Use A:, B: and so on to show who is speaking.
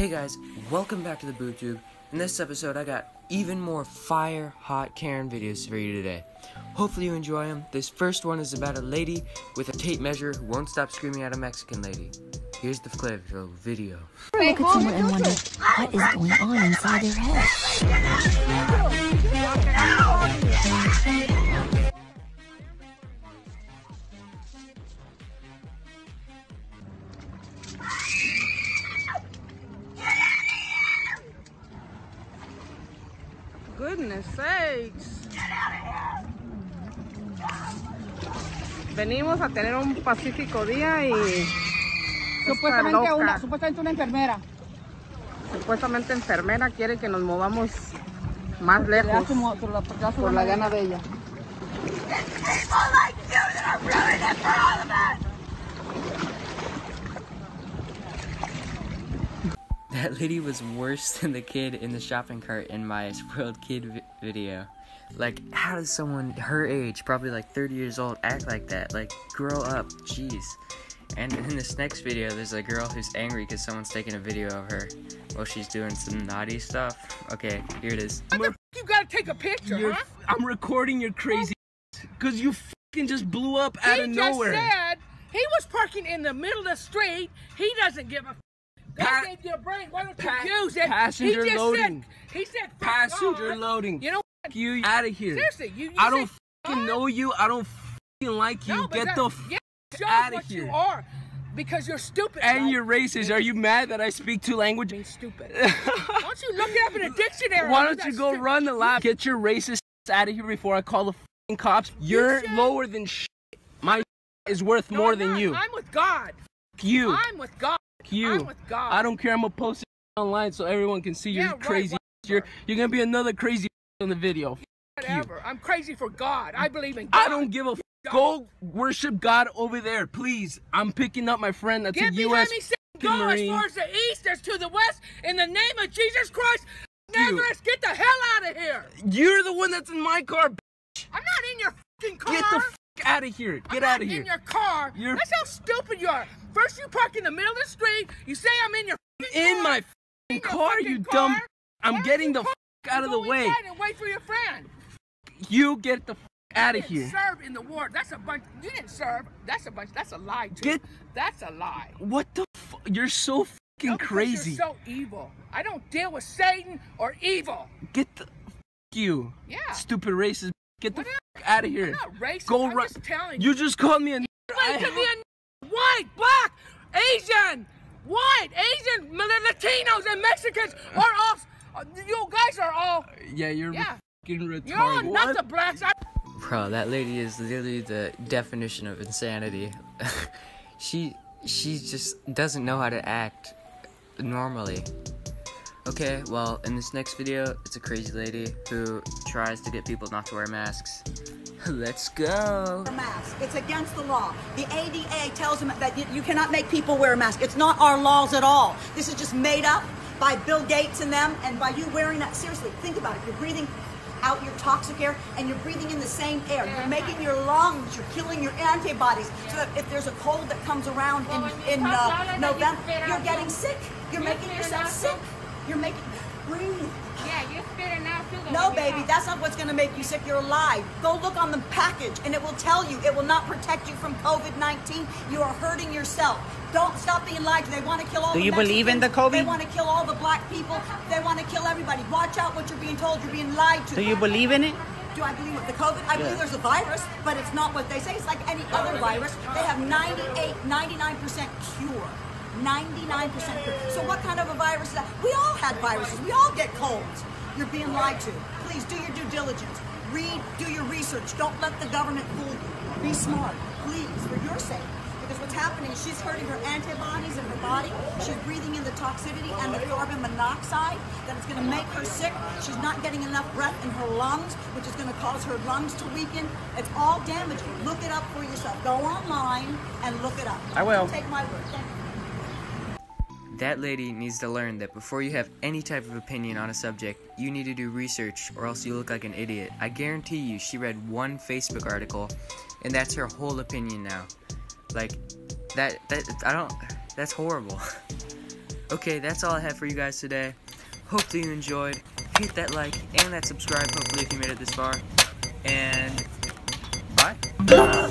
A: Hey guys, welcome back to the Boob Tube. In this episode, I got even more fire hot Karen videos for you today. Hopefully you enjoy them. This first one is about a lady with a tape measure who won't stop screaming at a Mexican lady. Here's the clip of the video.
B: Look at someone and wonder what is going on inside their head.
C: Goodness sakes. Venimos a tener un pacífico día y
D: Supuestamente
C: loca.
D: una, supuestamente una enfermera.
C: supuestamente enfermera quiere que nos movamos más lejos
D: su, por la, por la-
C: por la gana de ella.
A: That lady was worse than the kid in the shopping cart in my spoiled kid vi- video. Like, how does someone her age, probably like 30 years old, act like that? Like, grow up, jeez. And in this next video, there's a girl who's angry because someone's taking a video of her while she's doing some naughty stuff. Okay, here it is.
C: What the You gotta take a picture,
E: You're,
C: huh?
E: I'm recording your crazy because you fucking just blew up out
C: he
E: of
C: just
E: nowhere.
C: said he was parking in the middle of the street. He doesn't give a. That gave you a brain. Why don't you use it?
E: passenger
C: he
E: loading.
C: Said, he said
E: Passenger
C: God.
E: loading.
C: You know
E: Fuck you out of here.
C: seriously, you. you
E: I don't fucking know you. I don't fucking like you.
C: No,
E: Get
C: that,
E: the
C: yeah,
E: outta
C: what
E: here.
C: you are, because you're stupid.
E: and
C: right?
E: you're racist. Are you mad that I speak two languages?
C: being stupid. Why don't you look it up in a dictionary?
E: Why don't you go
C: stupid.
E: run the lab? Get your racist out of here before I call the fucking cops. You're
C: should.
E: lower than shit. My is worth
C: No,
E: more
C: I'm
E: than
C: not.
E: you.
C: I'm with God.
E: You.
C: I'm with God.
E: You.
C: I'm with God.
E: I don't care. I'm gonna post it online so everyone can see
C: Yeah,
E: you're
C: right,
E: crazy. You're you're gonna be another crazy on the video. Fuck you.
C: I'm crazy for God. I believe in God.
E: I don't give a. F- Go worship God over there, please. I'm picking up my friend that's
C: Get
E: a U.S.
C: me, Satan.
E: fucking
C: Go
E: Marine.
C: as far as the east as to the west. In the name of Jesus Christ, Nazareth, get the hell out of here.
E: You're the one that's in my car. bitch.
C: I'm not in your fucking car.
E: Get the out of here. Get out of here.
C: in your car.
E: You're-
C: That's how stupid you are. First, you park in the middle of the street. You say I'm in your
E: in
C: car.
E: my
C: In
E: car, you
C: car.
E: dumb. I'm
C: don't
E: getting the out of the way.
C: And wait for your friend.
E: You get the f- out of here.
C: serve in the war. That's a bunch. You didn't serve. That's a bunch. That's a lie, Jim.
E: Get-
C: That's a lie.
E: What the? F- you're so fucking crazy.
C: You're so evil. I don't deal with Satan or evil.
E: Get the f- you.
C: Yeah.
E: Stupid racist. Get the
C: Whatever.
E: f- out of
C: I'm
E: here.
C: not racist.
E: Go
C: I'm
E: run.
C: just telling
E: You just called me a. n-
C: Wait, to be a white, black, Asian, white, Asian, Latinos, and Mexicans are all. uh, You guys are all.
E: yeah, you're
C: Yeah.
E: fucking retarded.
C: You're all not
E: What?
C: the blacks. I,
A: Bro, that lady is literally the definition of insanity. she she just doesn't know how to act normally. Okay, well, in this next video, it's a crazy lady who tries to get people not to wear masks. Let's go.
F: a mask. It's against the law. The ADA tells them that you, cannot make people wear a mask. It's not our laws at all. This is just made up by Bill Gates and them, and by you wearing that. Seriously, think about it. You're breathing out your toxic air, and you're breathing in the same air. You're making your lungs. You're killing your antibodies. So that if there's a cold that comes around in in uh, November, you're getting sick. You're making yourself sick. You're making breathe.
G: Yeah, you're spitting out sugar.
F: No, baby, that's not what's going to make you sick. You're alive. Go look on the package, and it will tell you. It will not protect you from COVID 19. You are hurting yourself. Don't stop being lied to. They want to kill all
D: Do
F: the
D: you believe in the COVID?
F: They want to kill all the black people. They want to kill everybody. Watch out what you're being told. You're being lied to.
D: Do you believe in it?
F: Do I believe with the COVID? I believe there's a virus, but it's not what they say. It's like any other virus. They have 98, 99% cure. 99% cure. So what kind of a virus is that? We all had viruses. We all get colds. You're being lied to. Please do your due diligence. Read, do your research. Don't let the government fool you. Be smart, please, for your sake. Because what's happening is she's hurting her antibodies in her body. She's breathing in the toxicity and the carbon monoxide that is going to make her sick. She's not getting enough breath in her lungs, which is going to cause her lungs to weaken. It's all damaging. Look it up for yourself. Go online and look it up.
D: I will.
F: Take my word.
A: That lady needs to learn that before you have any type of opinion on a subject, you need to do research or else you look like an idiot. I guarantee you she read one Facebook article and that's her whole opinion now. Like that that I don't that's horrible. Okay, that's all I have for you guys today. Hope that you enjoyed. Hit that like and that subscribe, hopefully, if you made it this far. And bye.